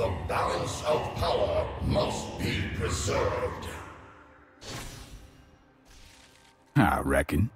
The balance of power must be preserved. I reckon.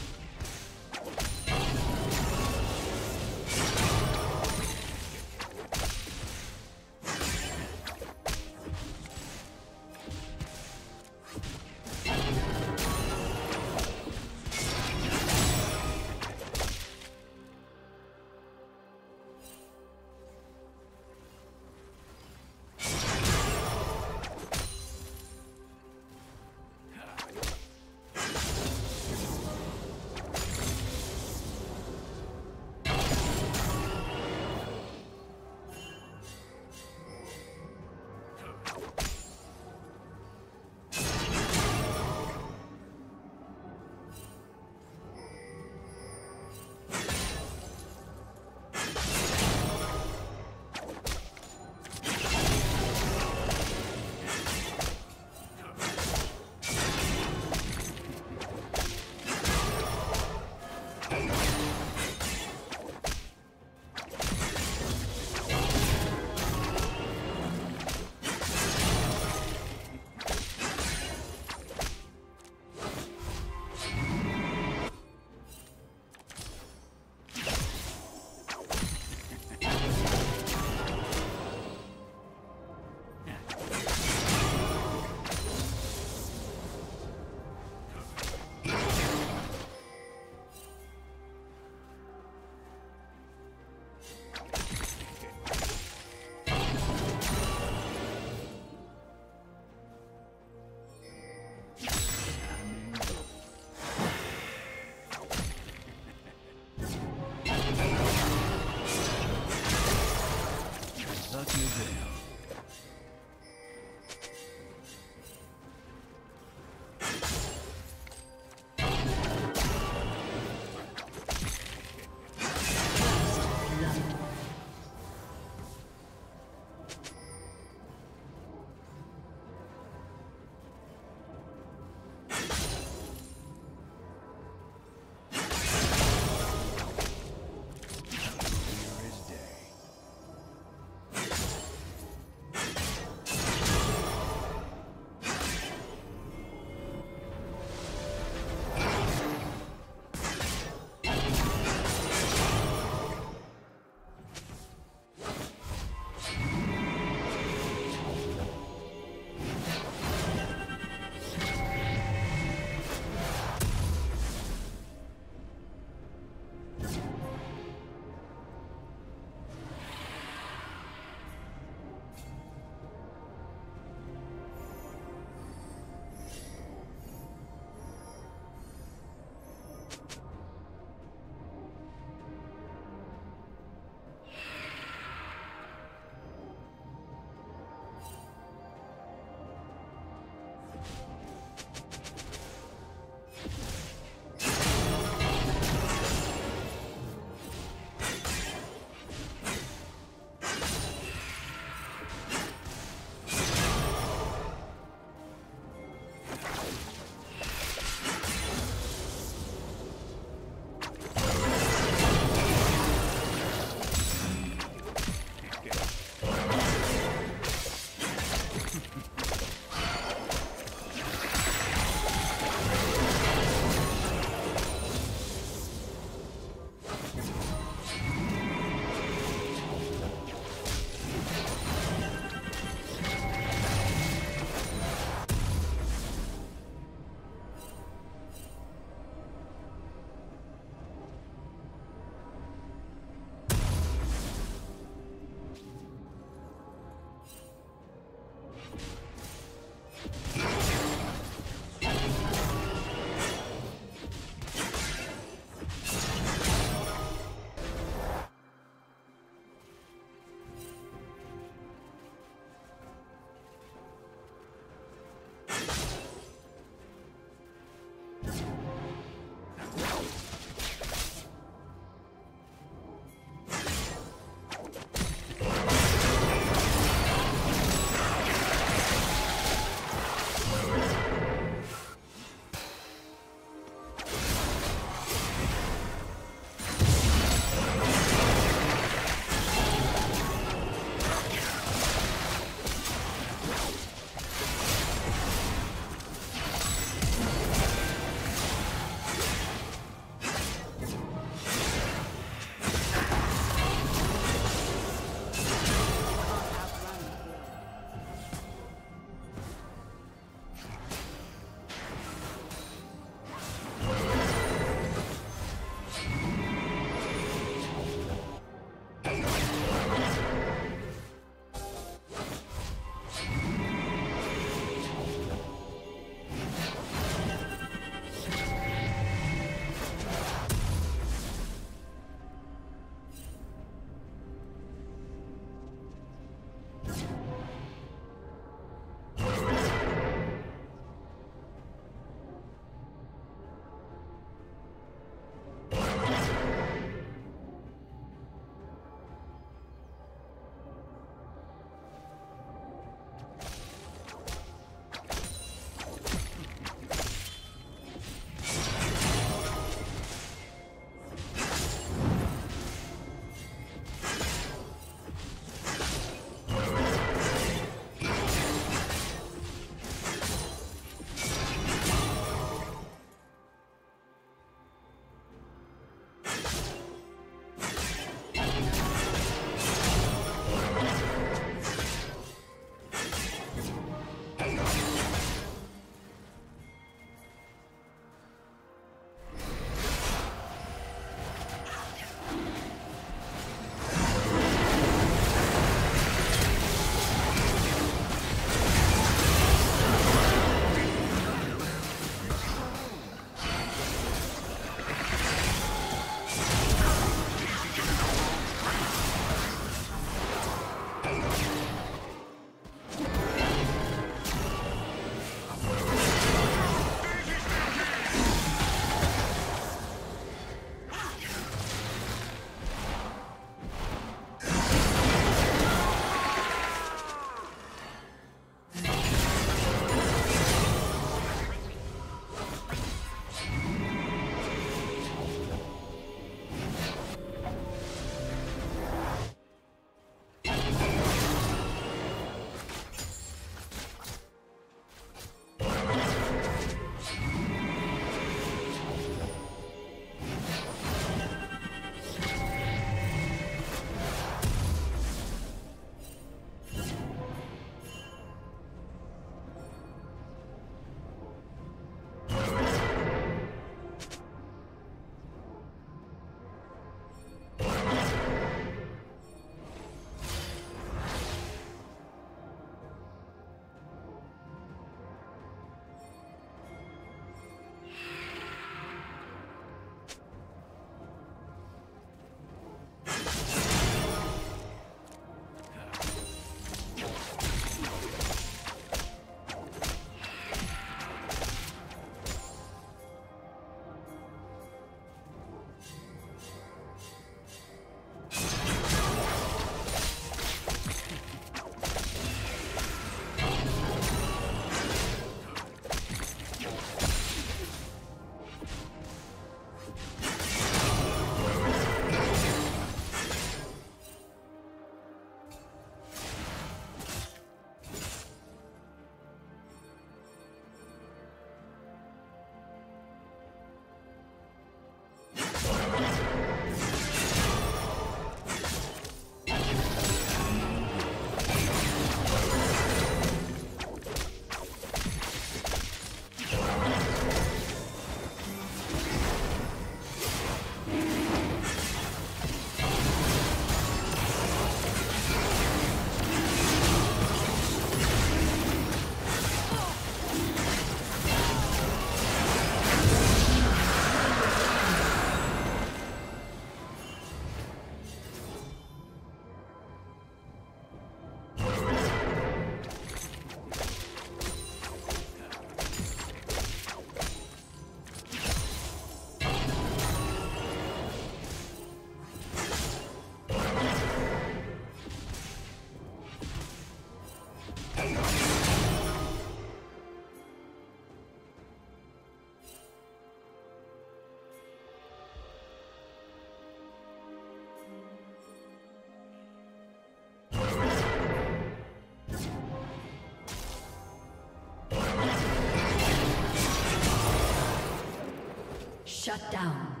Shut down.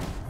Blue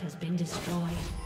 Has been destroyed.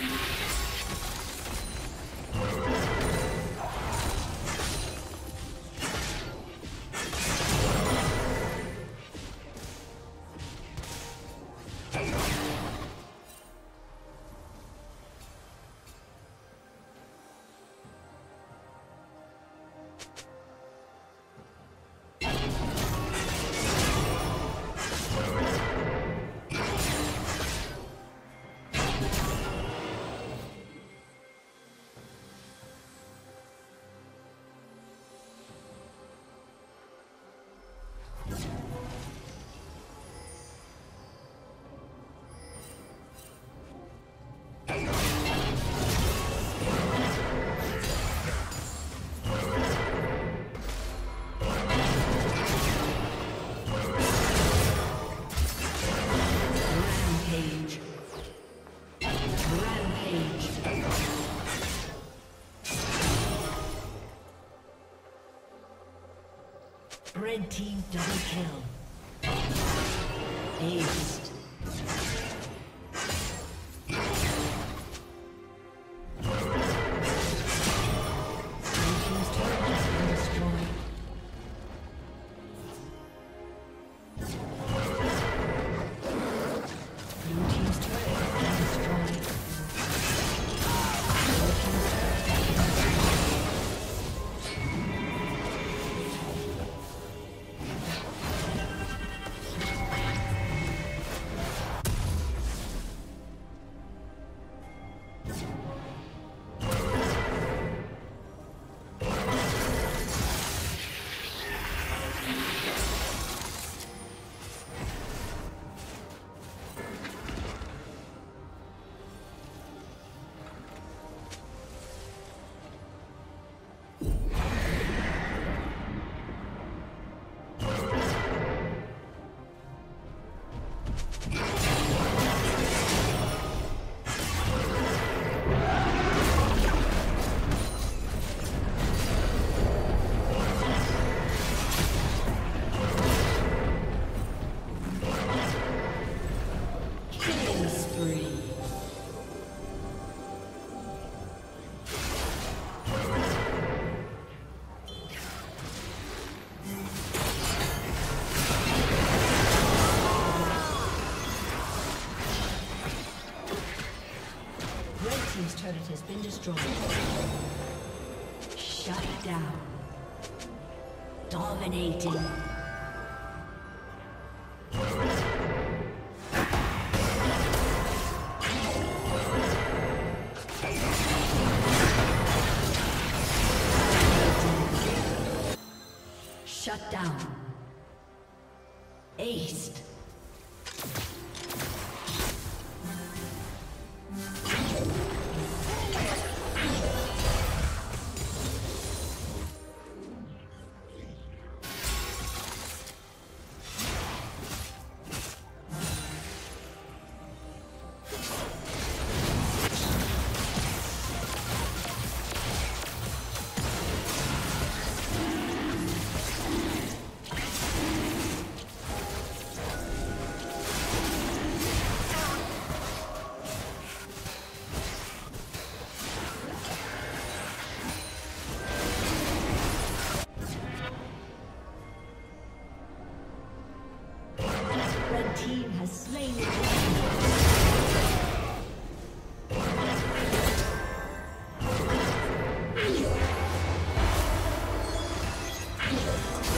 you Double kill. has been destroyed. Shut down. Dominating. Yeah.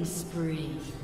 killing spree.